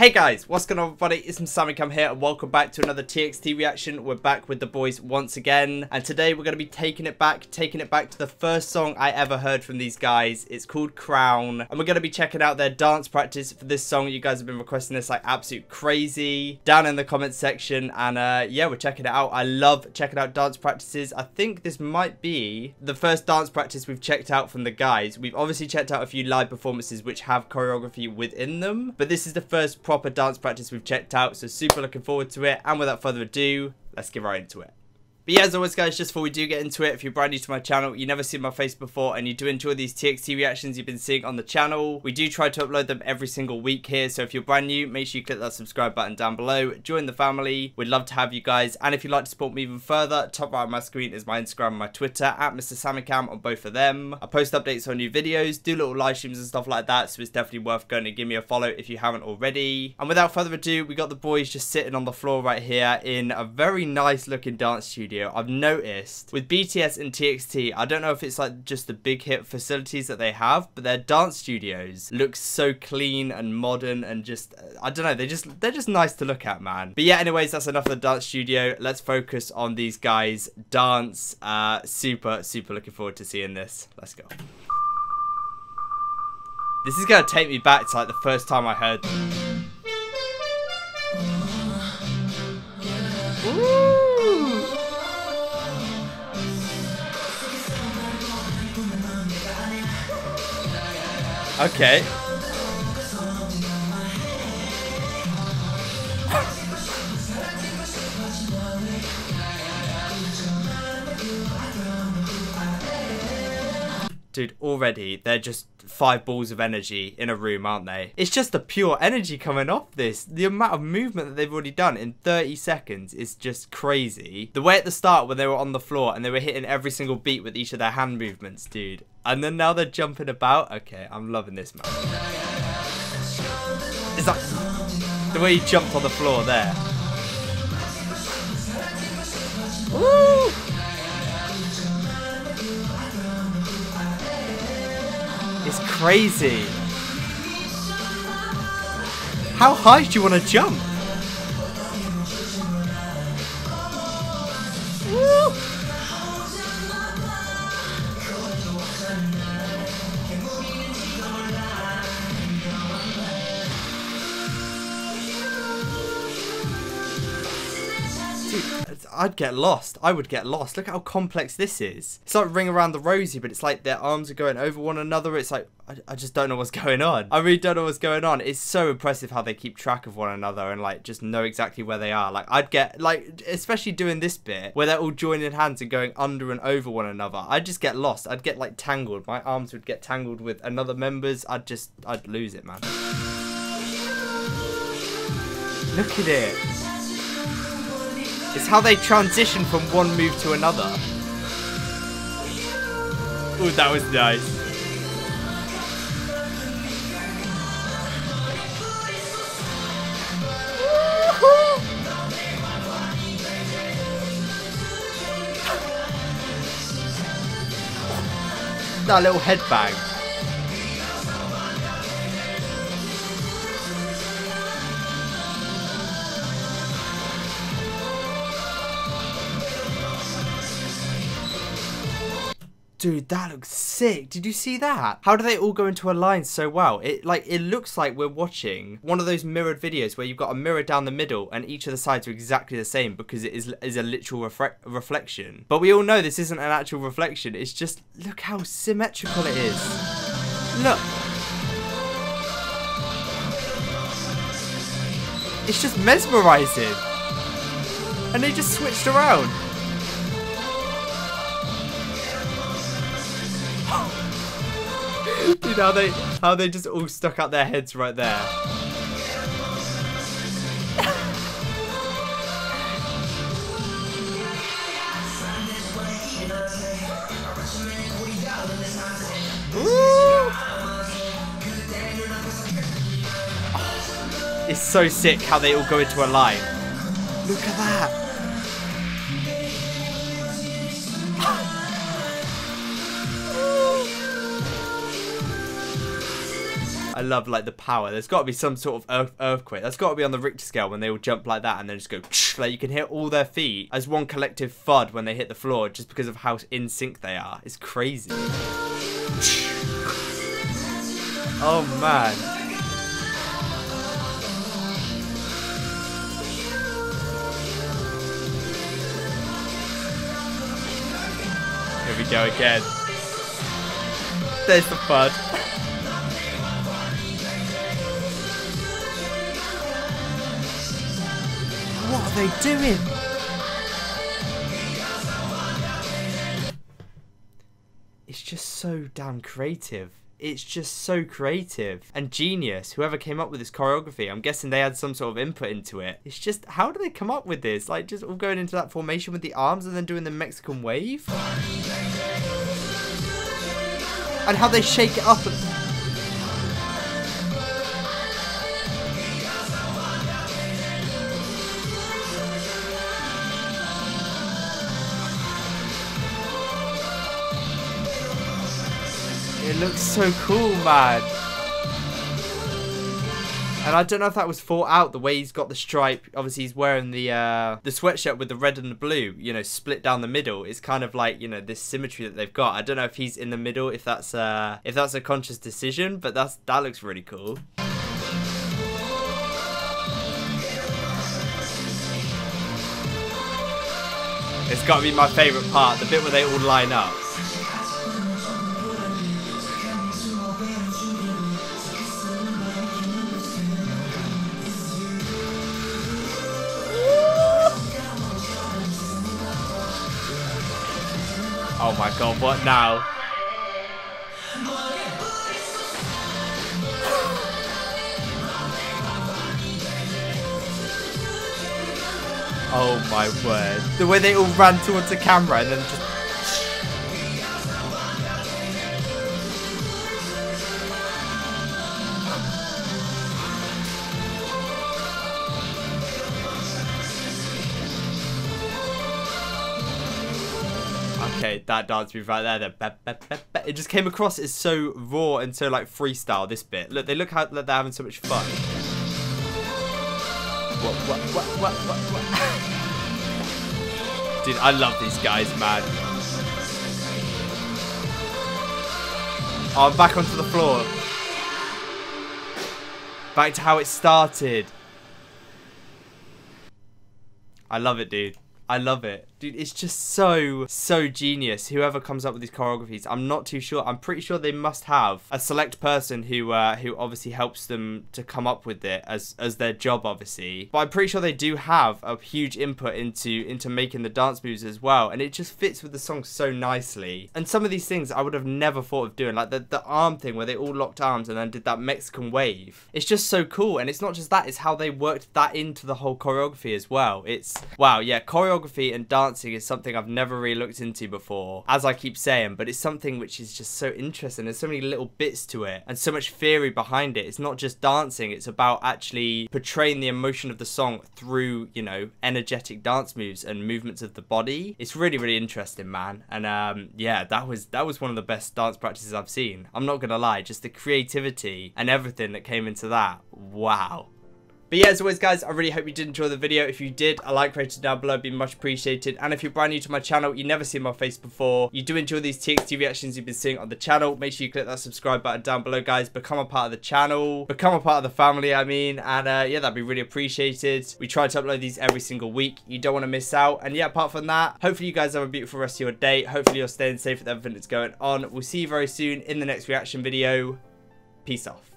Hey guys, what's going on everybody? It's SammyCam here and welcome back to another TXT reaction. We're back with the boys once again and today we're going to be taking it back, taking it back to the first song I ever heard from these guys. It's called Crown and we're going to be checking out their dance practice for this song. You guys have been requesting this like absolute crazy down in the comments section and uh, yeah, we're checking it out. I love checking out dance practices. I think this might be the first dance practice we've checked out from the guys. We've obviously checked out a few live performances which have choreography within them, but this is the first proper dance practice we've checked out, so super looking forward to it. And without further ado, let's get right into it. But yeah, as always guys, just before we do get into it, if you're brand new to my channel, you never seen my face before, and you do enjoy these TXT reactions you've been seeing on the channel, we do try to upload them every single week here, so if you're brand new, make sure you click that subscribe button down below, join the family, we'd love to have you guys, and if you'd like to support me even further, top right of my screen is my Instagram and my Twitter, at Mr. SammyCam on both of them. I post updates on new videos, do little live streams and stuff like that, so it's definitely worth going to give me a follow if you haven't already. And without further ado, we got the boys just sitting on the floor right here in a very nice looking dance studio. I've noticed with BTS and TXT, I don't know if it's like just the big hit facilities that they have, but their dance studios look so clean and modern and just I don't know, they just they're just nice to look at, man. But yeah, anyways, that's enough of the dance studio. Let's focus on these guys dance. Uh super super looking forward to seeing this. Let's go. This is gonna take me back to like the first time I heard them. Okay. Dude, already they're just five balls of energy in a room, aren't they? It's just the pure energy coming off this. The amount of movement that they've already done in 30 seconds is just crazy. The way at the start when they were on the floor and they were hitting every single beat with each of their hand movements, dude. And then now they're jumping about. Okay, I'm loving this, man. Is that the way he jumped on the floor there? Woo! It's crazy. How high do you want to jump? Woo! I'd get lost. I would get lost. Look how complex this is. It's like Ring Around the Rosie, but it's like their arms are going over one another. It's like, I, I just don't know what's going on. I really don't know what's going on. It's so impressive how they keep track of one another and like just know exactly where they are. Like I'd get, like, especially doing this bit where they're all joining hands and going under and over one another. I'd just get lost. I'd get like tangled. My arms would get tangled with another members. I'd just, I'd lose it, man. Look at it. It's how they transition from one move to another. Oh, that was nice. that little headbang. Dude, that looks sick. Did you see that? How do they all go into a line so well? It like it looks like we're watching one of those mirrored videos where you've got a mirror down the middle and each of the sides are exactly the same because it is is a literal reflection. But we all know this isn't an actual reflection. It's just look how symmetrical it is. Look. It's just mesmerizing. And they just switched around. Dude, how they how they just all stuck out their heads right there. It's so sick how they all go into a line. Look at that. I love like the power. There's got to be some sort of earth earthquake. That's got to be on the Richter scale when they all jump like that and then just go like you can hear all their feet as one collective thud when they hit the floor just because of how in sync they are. It's crazy. Oh man. Here we go again. There's the fun. Are they doing? It's just so damn creative it's just so creative and genius. Whoever came up with this choreography, I'm guessing they had some sort of input into it. It's just, how do they come up with this? Like, just all going into that formation with the arms and then doing the Mexican wave? And how they shake it up. Looks so cool, man. And I don't know if that was thought out, the way he's got the stripe. Obviously, he's wearing the uh, the sweatshirt with the red and the blue, you know, split down the middle. It's kind of like, you know, this symmetry that they've got. I don't know if he's in the middle, if that's uh, if that's a conscious decision, but that's that looks really cool. It's got to be my favourite part, the bit where they all line up. Oh my god, what now? Oh my word. The way they all ran towards the camera and then just Okay, that dance move right there, the it just came across as so raw and so like freestyle. This bit, look, they look how they're having so much fun. What, what, what, what, what, what? Dude, I love these guys, man. Oh, I'm back onto the floor. Back to how it started. I love it, dude. I love it. Dude, it's just so, so genius. Whoever comes up with these choreographies, I'm not too sure. I'm pretty sure they must have a select person who uh, who obviously helps them to come up with it as as their job, obviously. But I'm pretty sure they do have a huge input into into making the dance moves as well. And it just fits with the song so nicely. And some of these things I would have never thought of doing, like the, the arm thing where they all locked arms and then did that Mexican wave. It's just so cool. And it's not just that, it's how they worked that into the whole choreography as well. It's, wow, yeah, choreography and and dancing is something I've never really looked into before, as I keep saying, but it's something which is just so interesting. There's so many little bits to it and so much theory behind it. It's not just dancing, it's about actually portraying the emotion of the song through, you know, energetic dance moves and movements of the body. It's really, really interesting, man. And um, yeah, that was that was one of the best dance practices I've seen. I'm not gonna lie, just the creativity and everything that came into that. Wow. But yeah, as always, guys, I really hope you did enjoy the video. If you did, a like rated down below would be much appreciated. And if you're brand new to my channel, you never seen my face before, you do enjoy these TXT reactions you've been seeing on the channel, make sure you click that subscribe button down below, guys. Become a part of the channel, become a part of the family, I mean. And uh, yeah, that'd be really appreciated. We try to upload these every single week. You don't want to miss out. And yeah, apart from that, hopefully you guys have a beautiful rest of your day. Hopefully you're staying safe with everything that's going on. We'll see you very soon in the next reaction video. Peace off.